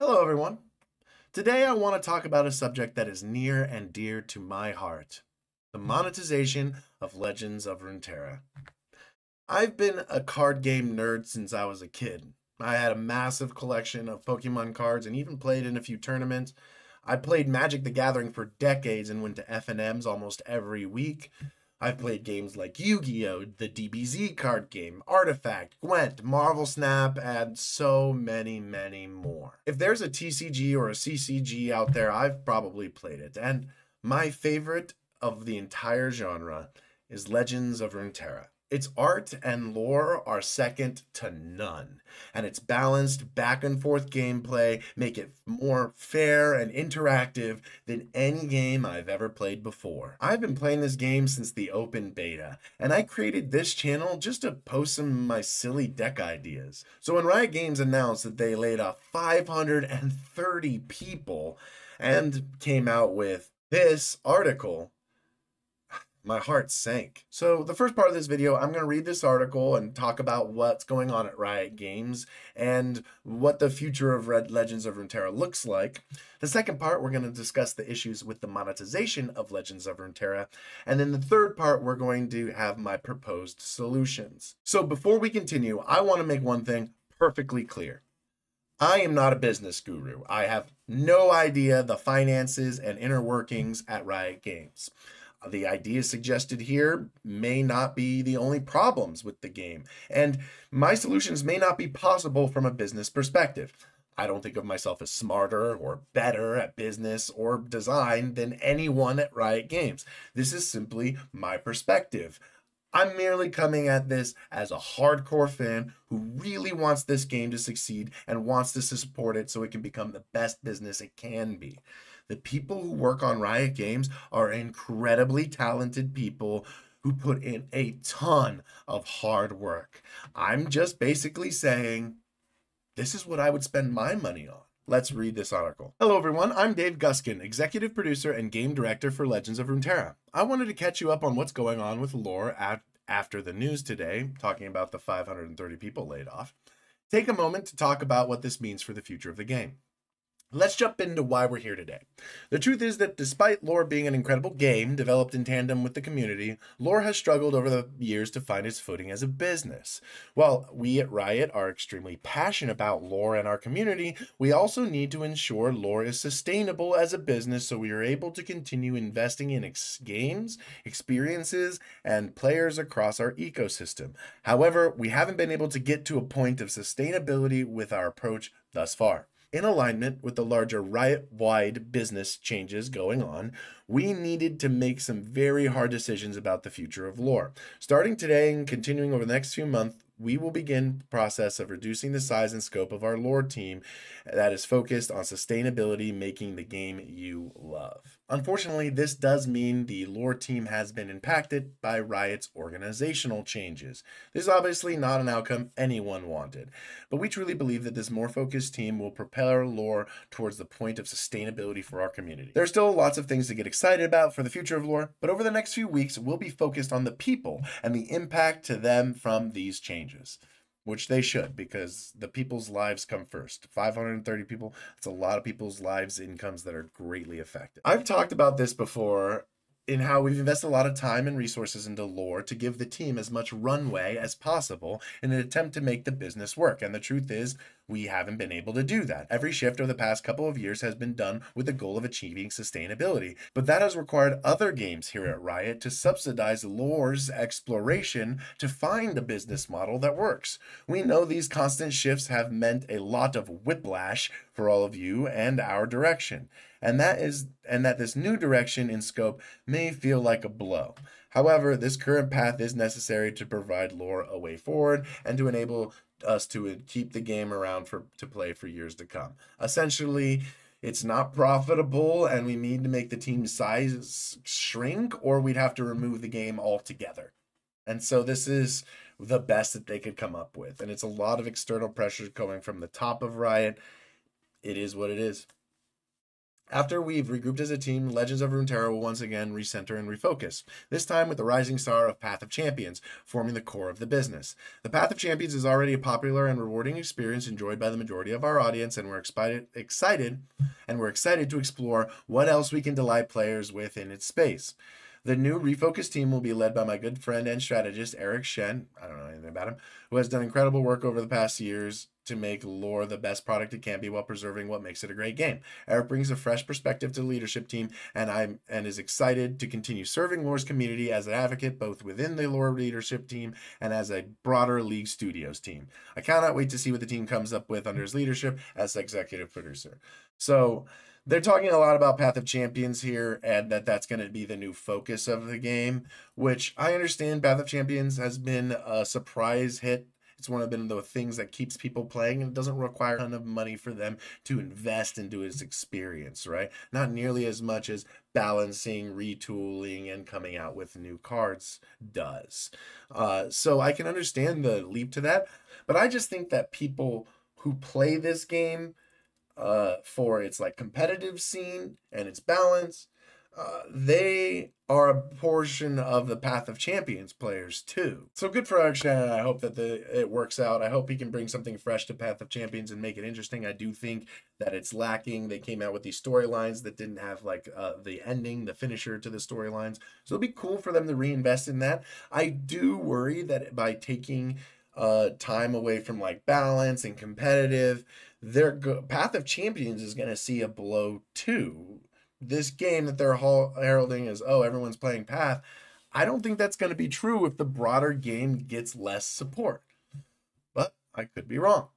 Hello, everyone. Today, I want to talk about a subject that is near and dear to my heart the hmm. monetization of Legends of Runeterra. I've been a card game nerd since I was a kid. I had a massive collection of Pokemon cards and even played in a few tournaments. I played Magic the Gathering for decades and went to FNMs almost every week. I've played games like Yu Gi Oh!, the DBZ card game, Artifact, Gwent, Marvel Snap, and so many, many more. If there's a TCG or a CCG out there, I've probably played it. And my favorite of the entire genre is Legends of Runeterra. Its art and lore are second to none, and its balanced back and forth gameplay make it more fair and interactive than any game I've ever played before. I've been playing this game since the open beta, and I created this channel just to post some of my silly deck ideas. So when Riot Games announced that they laid off 530 people and came out with this article, my heart sank. So the first part of this video, I'm going to read this article and talk about what's going on at Riot Games and what the future of Red Legends of Runeterra looks like. The second part, we're going to discuss the issues with the monetization of Legends of Runeterra. And then the third part, we're going to have my proposed solutions. So before we continue, I want to make one thing perfectly clear. I am not a business guru. I have no idea the finances and inner workings at Riot Games. The ideas suggested here may not be the only problems with the game, and my solutions may not be possible from a business perspective. I don't think of myself as smarter or better at business or design than anyone at Riot Games. This is simply my perspective. I'm merely coming at this as a hardcore fan who really wants this game to succeed and wants to support it so it can become the best business it can be. The people who work on Riot Games are incredibly talented people who put in a ton of hard work. I'm just basically saying this is what I would spend my money on. Let's read this article. Hello everyone, I'm Dave Guskin, executive producer and game director for Legends of Runeterra. I wanted to catch you up on what's going on with lore at, after the news today, talking about the 530 people laid off. Take a moment to talk about what this means for the future of the game. Let's jump into why we're here today. The truth is that despite Lore being an incredible game developed in tandem with the community, Lore has struggled over the years to find its footing as a business. While we at Riot are extremely passionate about Lore and our community, we also need to ensure Lore is sustainable as a business so we are able to continue investing in ex games, experiences, and players across our ecosystem. However, we haven't been able to get to a point of sustainability with our approach thus far. In alignment with the larger riot wide business changes going on, we needed to make some very hard decisions about the future of lore. Starting today and continuing over the next few months, we will begin the process of reducing the size and scope of our lore team that is focused on sustainability, making the game you love. Unfortunately, this does mean the lore team has been impacted by Riot's organizational changes. This is obviously not an outcome anyone wanted, but we truly believe that this more focused team will propel lore towards the point of sustainability for our community. There are still lots of things to get excited about for the future of lore, but over the next few weeks, we'll be focused on the people and the impact to them from these changes which they should because the people's lives come first. 530 people, it's a lot of people's lives incomes that are greatly affected. I've talked about this before in how we've invested a lot of time and resources into lore to give the team as much runway as possible in an attempt to make the business work. And the truth is, we haven't been able to do that. Every shift over the past couple of years has been done with the goal of achieving sustainability, but that has required other games here at Riot to subsidize lore's exploration to find a business model that works. We know these constant shifts have meant a lot of whiplash for all of you and our direction and that is and that this new direction in scope may feel like a blow. However, this current path is necessary to provide lore a way forward and to enable us to keep the game around for to play for years to come. Essentially, it's not profitable and we need to make the team size shrink or we'd have to remove the game altogether. And so this is the best that they could come up with. And it's a lot of external pressure coming from the top of Riot. It is what it is. After we've regrouped as a team, Legends of Runeterra will once again recenter and refocus, this time with the rising star of Path of Champions, forming the core of the business. The Path of Champions is already a popular and rewarding experience enjoyed by the majority of our audience, and we're excited, excited and we're excited to explore what else we can delight players with in its space. The new refocused team will be led by my good friend and strategist, Eric Shen. I don't know anything about him, who has done incredible work over the past years to make lore the best product it can be while preserving what makes it a great game. Eric brings a fresh perspective to the leadership team and I'm and is excited to continue serving lore's community as an advocate both within the lore leadership team and as a broader League Studios team. I cannot wait to see what the team comes up with under his leadership as executive producer. So they're talking a lot about Path of Champions here, and that that's going to be the new focus of the game, which I understand. Path of Champions has been a surprise hit. It's one of the things that keeps people playing, and it doesn't require a ton of money for them to invest into its experience, right? Not nearly as much as balancing, retooling, and coming out with new cards does. Uh, so I can understand the leap to that, but I just think that people who play this game uh, for its like competitive scene and its balance. Uh, they are a portion of the Path of Champions players too. So good for Shannon. I hope that the it works out. I hope he can bring something fresh to Path of Champions and make it interesting. I do think that it's lacking. They came out with these storylines that didn't have like uh, the ending, the finisher to the storylines. So it'll be cool for them to reinvest in that. I do worry that by taking uh, time away from like balance and competitive their path of champions is going to see a blow too. This game that they're heralding is oh everyone's playing path. I don't think that's going to be true if the broader game gets less support. But I could be wrong.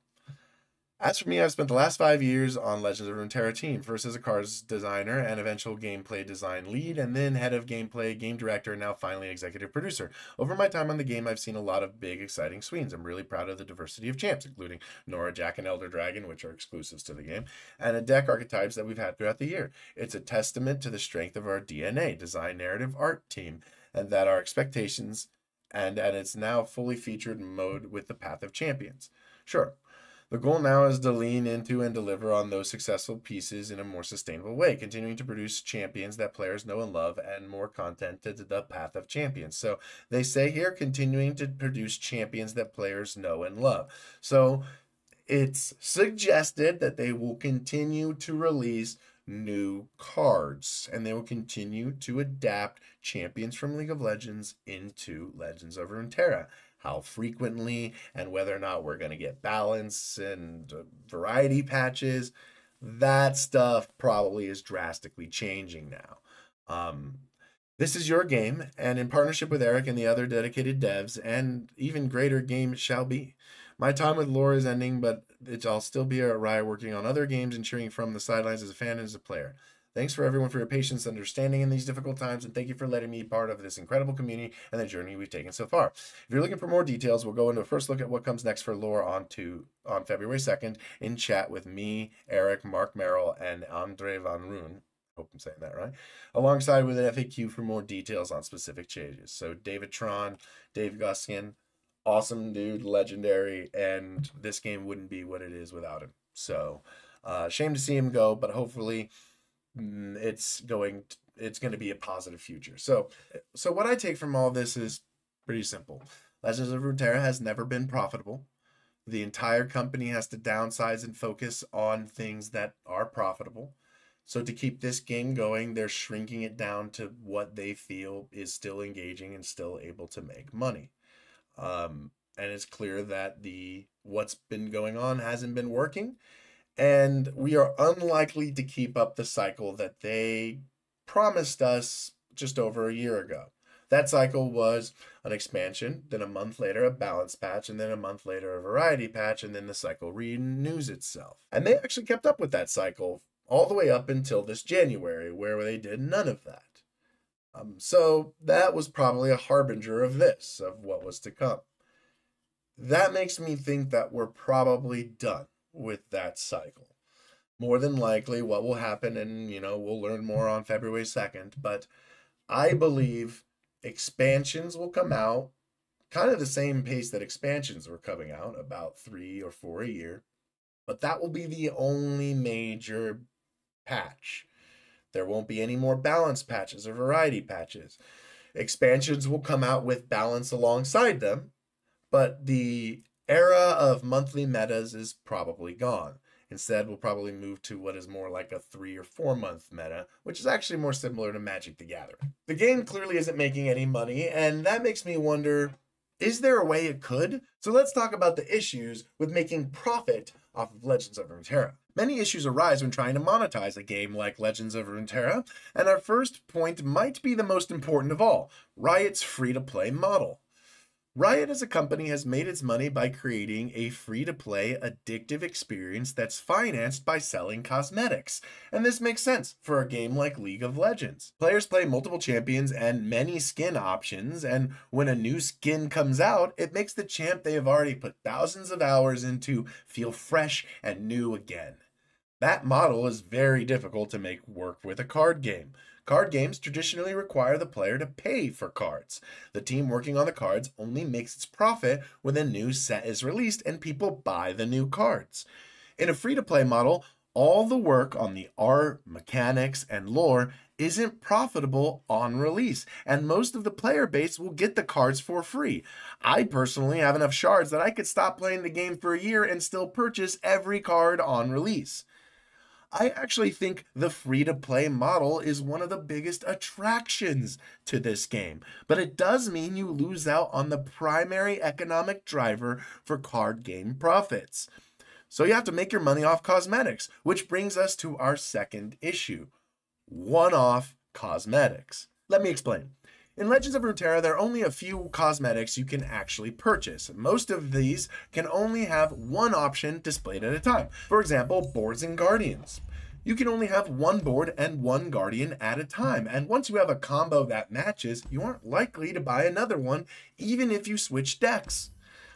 As for me, I've spent the last five years on Legends of Runeterra team, first as a cards designer and eventual gameplay design lead, and then head of gameplay, game director, and now finally executive producer. Over my time on the game, I've seen a lot of big, exciting swings. I'm really proud of the diversity of champs, including Norra, Jack, and Elder Dragon, which are exclusives to the game, and the deck archetypes that we've had throughout the year. It's a testament to the strength of our DNA, design, narrative, art team, and that our expectations, and and it's now fully featured mode with the Path of Champions. Sure, the goal now is to lean into and deliver on those successful pieces in a more sustainable way, continuing to produce champions that players know and love and more content to the path of champions. So they say here, continuing to produce champions that players know and love. So it's suggested that they will continue to release new cards and they will continue to adapt champions from League of Legends into Legends of Runeterra how frequently, and whether or not we're going to get balance and uh, variety patches. That stuff probably is drastically changing now. Um, this is your game, and in partnership with Eric and the other dedicated devs, and even greater game shall be. My time with Lore is ending, but I'll still be at Riot working on other games and cheering from the sidelines as a fan and as a player. Thanks for everyone for your patience and understanding in these difficult times, and thank you for letting me be part of this incredible community and the journey we've taken so far. If you're looking for more details, we'll go into a first look at what comes next for Lore on to on February 2nd in chat with me, Eric, Marc Merrill, and Andrei Van Roon. Hope I'm saying that right. Alongside with an FAQ for more details on specific changes. So David Tron, Dave Guskin, awesome dude, legendary, and this game wouldn't be what it is without him. So uh, shame to see him go, but hopefully it's going to, it's going to be a positive future. So so what I take from all this is pretty simple. Legends of Runeterra has never been profitable. The entire company has to downsize and focus on things that are profitable. So to keep this game going, they're shrinking it down to what they feel is still engaging and still able to make money. Um, and it's clear that the what's been going on hasn't been working and we are unlikely to keep up the cycle that they promised us just over a year ago. That cycle was an expansion, then a month later a balance patch, and then a month later a variety patch, and then the cycle renews itself. And they actually kept up with that cycle all the way up until this January, where they did none of that. Um, so that was probably a harbinger of this, of what was to come. That makes me think that we're probably done with that cycle. More than likely, what will happen, and you know, we'll learn more on February 2nd, but I believe expansions will come out kind of the same pace that expansions were coming out, about three or four a year. But that will be the only major patch. There won't be any more balance patches or variety patches. Expansions will come out with balance alongside them, but the era of monthly metas is probably gone. Instead, we'll probably move to what is more like a three or four month meta, which is actually more similar to Magic the Gathering. The game clearly isn't making any money, and that makes me wonder is there a way it could? So let's talk about the issues with making profit off of Legends of Runeterra. Many issues arise when trying to monetize a game like Legends of Runeterra, and our first point might be the most important of all Riot's free to play model. Riot as a company has made its money by creating a free to play addictive experience that's financed by selling cosmetics. And this makes sense for a game like League of Legends. Players play multiple champions and many skin options, and when a new skin comes out, it makes the champ they have already put thousands of hours into feel fresh and new again. That model is very difficult to make work with a card game. Card games traditionally require the player to pay for cards. The team working on the cards only makes its profit when a new set is released and people buy the new cards. In a free to play model, all the work on the art, mechanics, and lore isn't profitable on release, and most of the player base will get the cards for free. I personally have enough shards that I could stop playing the game for a year and still purchase every card on release. I actually think the free to play model is one of the biggest attractions to this game, but it does mean you lose out on the primary economic driver for card game profits. So you have to make your money off cosmetics, which brings us to our second issue one off cosmetics. Let me explain. In Legends of Runeterra, there are only a few cosmetics you can actually purchase. Most of these can only have one option displayed at a time. For example, boards and guardians. You can only have one board and one guardian at a time, and once you have a combo that matches, you aren't likely to buy another one, even if you switch decks.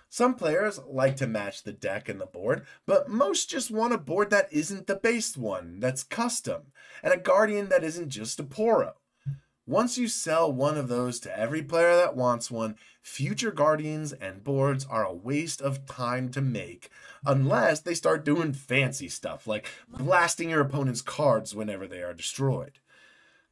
Some players like to match the deck and the board, but most just want a board that isn't the base one, that's custom, and a guardian that isn't just a Poro. Once you sell one of those to every player that wants one, future Guardians and boards are a waste of time to make, unless they start doing fancy stuff like blasting your opponent's cards whenever they are destroyed.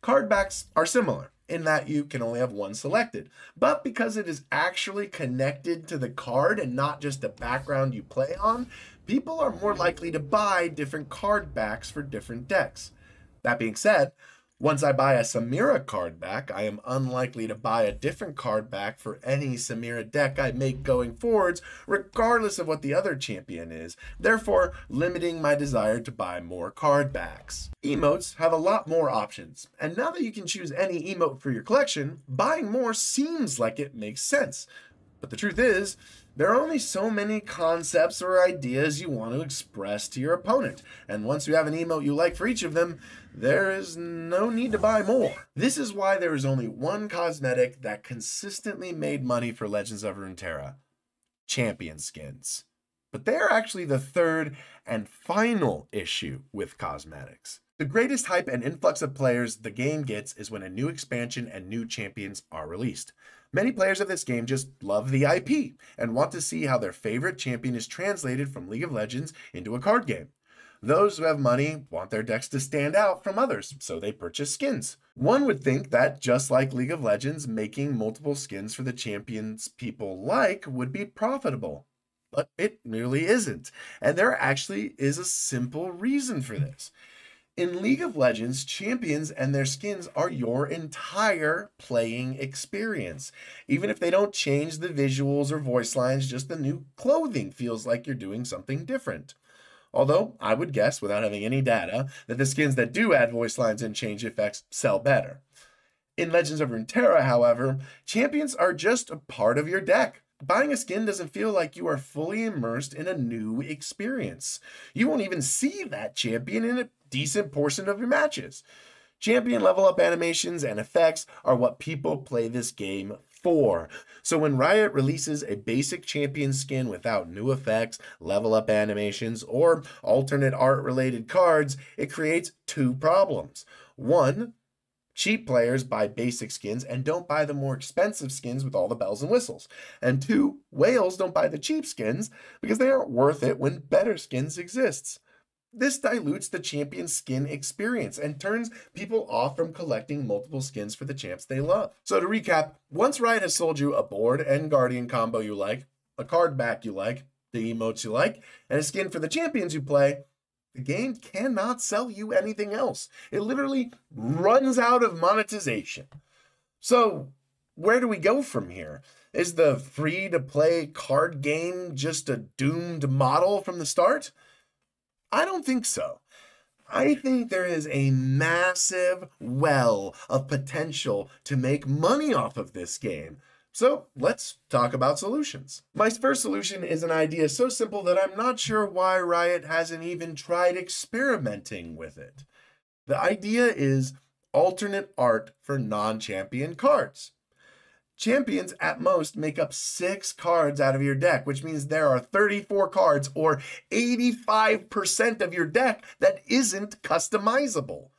Card backs are similar in that you can only have one selected, but because it is actually connected to the card and not just the background you play on, people are more likely to buy different card backs for different decks. That being said, once I buy a Samira card back, I am unlikely to buy a different card back for any Samira deck I make going forwards, regardless of what the other champion is, therefore limiting my desire to buy more card backs. Emotes have a lot more options, and now that you can choose any emote for your collection, buying more seems like it makes sense. But the truth is, there are only so many concepts or ideas you want to express to your opponent, and once you have an emote you like for each of them, there is no need to buy more. This is why there is only one cosmetic that consistently made money for Legends of Runeterra champion skins. But they are actually the third and final issue with cosmetics. The greatest hype and influx of players the game gets is when a new expansion and new champions are released. Many players of this game just love the IP and want to see how their favorite champion is translated from League of Legends into a card game. Those who have money want their decks to stand out from others, so they purchase skins. One would think that, just like League of Legends, making multiple skins for the champions people like would be profitable. But it really isn't. And there actually is a simple reason for this. In League of Legends, champions and their skins are your entire playing experience. Even if they don't change the visuals or voice lines, just the new clothing feels like you're doing something different. Although I would guess, without having any data, that the skins that do add voice lines and change effects sell better. In Legends of Runeterra, however, champions are just a part of your deck. Buying a skin doesn't feel like you are fully immersed in a new experience. You won't even see that champion in a decent portion of your matches. Champion level up animations and effects are what people play this game for. So when Riot releases a basic champion skin without new effects, level up animations, or alternate art related cards, it creates two problems. One, cheap players buy basic skins and don't buy the more expensive skins with all the bells and whistles. And two, whales don't buy the cheap skins because they aren't worth it when better skins exists. This dilutes the champion skin experience and turns people off from collecting multiple skins for the champs they love. So to recap, once Riot has sold you a board and guardian combo you like, a card back you like, the emotes you like, and a skin for the champions you play, the game cannot sell you anything else. It literally runs out of monetization. So, where do we go from here? Is the free to play card game just a doomed model from the start? I don't think so. I think there is a massive well of potential to make money off of this game. So let's talk about solutions. My first solution is an idea so simple that I'm not sure why Riot hasn't even tried experimenting with it. The idea is alternate art for non champion cards. Champions at most make up six cards out of your deck, which means there are 34 cards or 85% of your deck that isn't customizable.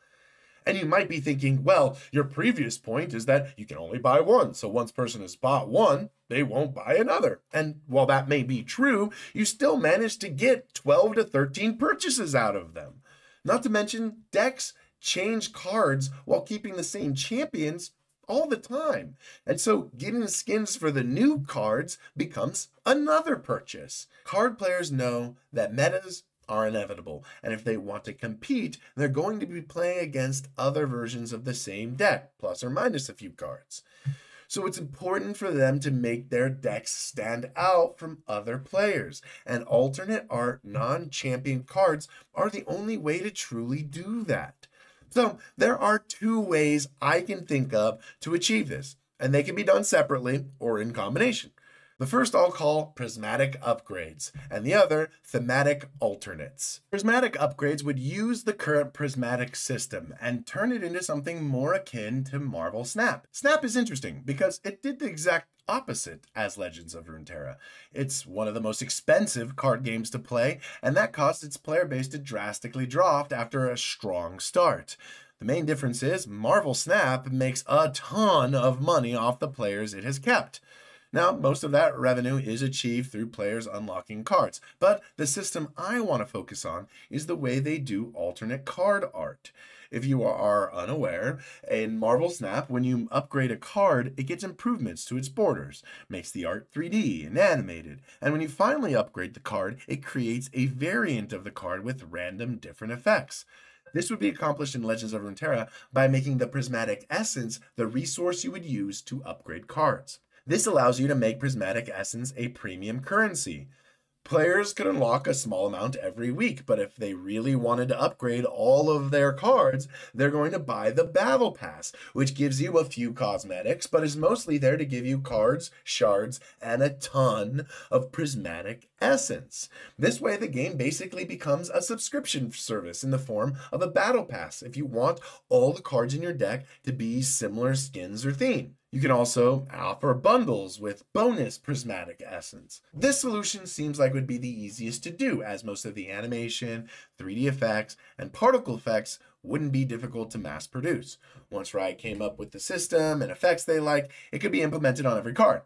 And you might be thinking, well, your previous point is that you can only buy one. So once person has bought one, they won't buy another. And while that may be true, you still manage to get 12 to 13 purchases out of them. Not to mention, decks change cards while keeping the same champions all the time. And so getting skins for the new cards becomes another purchase. Card players know that metas are inevitable. And if they want to compete, they're going to be playing against other versions of the same deck, plus or minus a few cards. So it's important for them to make their decks stand out from other players. And alternate art non champion cards are the only way to truly do that. So there are two ways I can think of to achieve this, and they can be done separately or in combination. The first I'll call prismatic upgrades, and the other thematic alternates. Prismatic upgrades would use the current prismatic system and turn it into something more akin to Marvel Snap. Snap is interesting because it did the exact opposite as Legends of Runeterra. It's one of the most expensive card games to play, and that caused its player base to drastically drop after a strong start. The main difference is Marvel Snap makes a ton of money off the players it has kept. Now, most of that revenue is achieved through players unlocking cards, but the system I want to focus on is the way they do alternate card art. If you are unaware, in Marvel Snap, when you upgrade a card, it gets improvements to its borders, makes the art 3D and animated, and when you finally upgrade the card, it creates a variant of the card with random different effects. This would be accomplished in Legends of Runeterra by making the Prismatic Essence the resource you would use to upgrade cards. This allows you to make Prismatic Essence a premium currency. Players could unlock a small amount every week, but if they really wanted to upgrade all of their cards, they're going to buy the Battle Pass, which gives you a few cosmetics, but is mostly there to give you cards, shards, and a ton of prismatic essence. This way, the game basically becomes a subscription service in the form of a Battle Pass if you want all the cards in your deck to be similar skins or theme. You can also offer bundles with bonus prismatic essence. This solution seems like would be the easiest to do as most of the animation, 3D effects, and particle effects wouldn't be difficult to mass produce. Once Riot came up with the system and effects they like, it could be implemented on every card.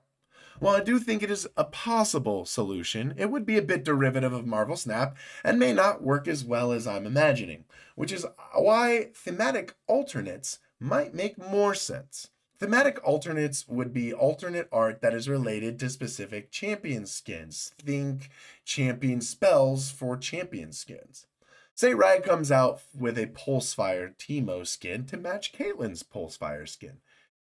While I do think it is a possible solution, it would be a bit derivative of Marvel Snap and may not work as well as I'm imagining, which is why thematic alternates might make more sense. Thematic alternates would be alternate art that is related to specific champion skins. Think champion spells for champion skins. Say Riot comes out with a Pulsefire Teemo skin to match Caitlyn's Pulsefire skin.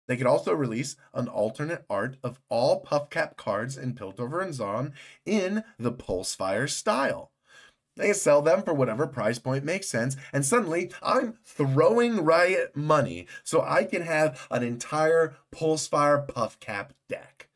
They could also release an alternate art of all Puffcap cards in Piltover and Zaun in the Pulsefire style. They sell them for whatever price point makes sense, and suddenly I'm throwing Riot money so I can have an entire Pulsefire Puffcap deck.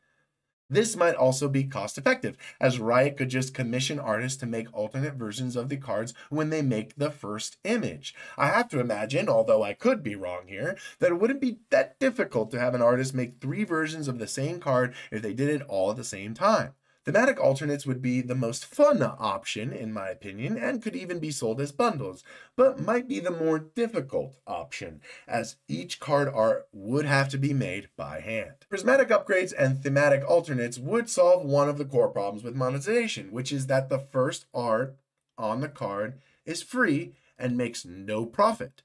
This might also be cost effective, as Riot could just commission artists to make alternate versions of the cards when they make the first image. I have to imagine, although I could be wrong here, that it wouldn't be that difficult to have an artist make three versions of the same card if they did it all at the same time. Thematic alternates would be the most fun option, in my opinion, and could even be sold as bundles, but might be the more difficult option, as each card art would have to be made by hand. Prismatic upgrades and thematic alternates would solve one of the core problems with monetization, which is that the first art on the card is free and makes no profit.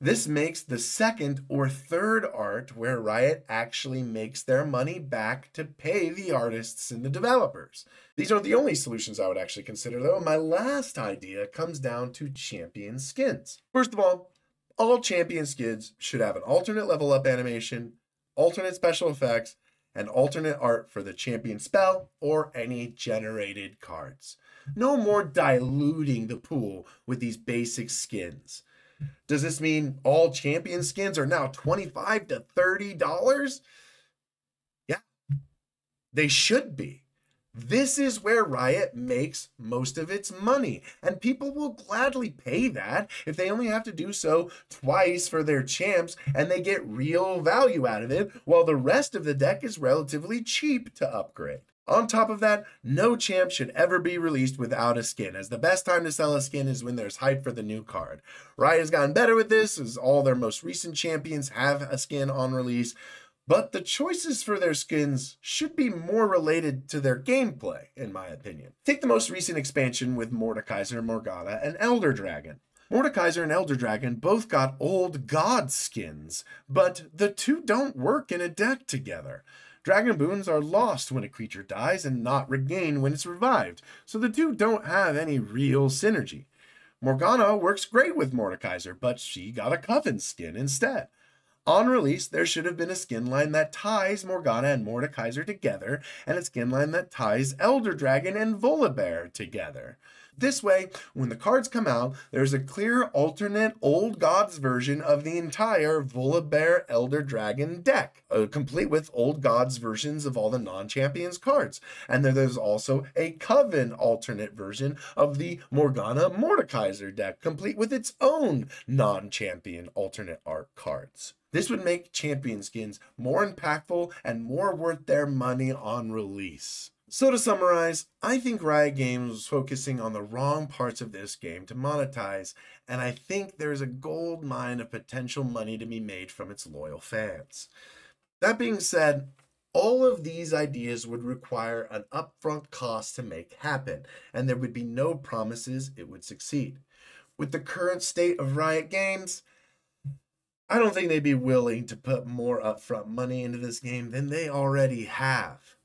This makes the second or third art where Riot actually makes their money back to pay the artists and the developers. These aren't the only solutions I would actually consider, though. My last idea comes down to champion skins. First of all, all champion skins should have an alternate level up animation, alternate special effects, and alternate art for the champion spell or any generated cards. No more diluting the pool with these basic skins. Does this mean all champion skins are now 25 to $30? Yeah, they should be. This is where Riot makes most of its money, and people will gladly pay that if they only have to do so twice for their champs and they get real value out of it, while the rest of the deck is relatively cheap to upgrade. On top of that, no champ should ever be released without a skin, as the best time to sell a skin is when there's hype for the new card. Riot has gotten better with this, as all their most recent champions have a skin on release, but the choices for their skins should be more related to their gameplay, in my opinion. Take the most recent expansion with Mordekaiser, Morgana, and Elder Dragon. Mordekaiser and Elder Dragon both got old god skins, but the two don't work in a deck together. Dragon boons are lost when a creature dies and not regained when it's revived, so the two don't have any real synergy. Morgana works great with Mordekaiser, but she got a Coven skin instead. On release, there should have been a skin line that ties Morgana and Mordekaiser together, and a skin line that ties Elder Dragon and Volibear together. This way, when the cards come out, there's a clear alternate Old Gods version of the entire Volibear Elder Dragon deck, uh, complete with Old Gods versions of all the non-champions cards. And then there's also a Coven alternate version of the Morgana Mordekaiser deck, complete with its own non-champion alternate art cards. This would make champion skins more impactful and more worth their money on release. So to summarize, I think Riot Games was focusing on the wrong parts of this game to monetize, and I think there's a gold mine of potential money to be made from its loyal fans. That being said, all of these ideas would require an upfront cost to make happen, and there would be no promises it would succeed. With the current state of Riot Games, I don't think they'd be willing to put more upfront money into this game than they already have.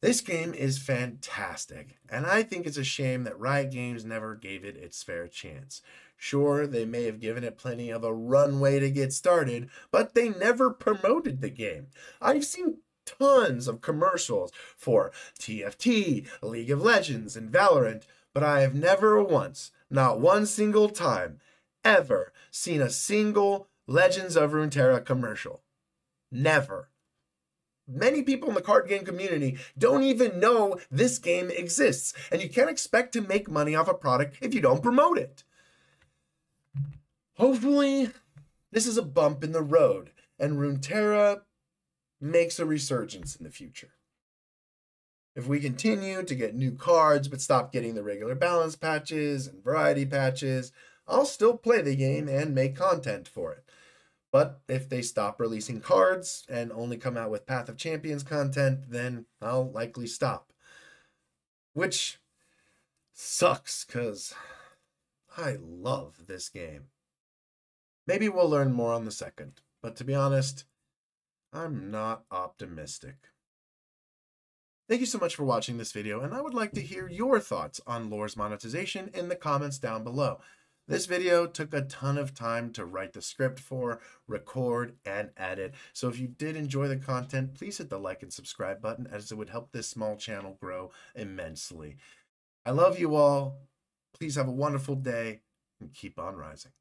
This game is fantastic, and I think it's a shame that Riot Games never gave it its fair chance. Sure, they may have given it plenty of a runway to get started, but they never promoted the game. I've seen tons of commercials for TFT, League of Legends, and Valorant, but I have never once, not one single time, ever seen a single Legends of Runeterra commercial. Never many people in the card game community don't even know this game exists, and you can't expect to make money off a product if you don't promote it. Hopefully, this is a bump in the road, and Runeterra makes a resurgence in the future. If we continue to get new cards but stop getting the regular balance patches and variety patches, I'll still play the game and make content for it. But if they stop releasing cards and only come out with Path of Champions content, then I'll likely stop. Which sucks because I love this game. Maybe we'll learn more on the second, but to be honest, I'm not optimistic. Thank you so much for watching this video, and I would like to hear your thoughts on Lore's monetization in the comments down below. This video took a ton of time to write the script for, record, and edit. So if you did enjoy the content, please hit the like and subscribe button as it would help this small channel grow immensely. I love you all. Please have a wonderful day and keep on rising.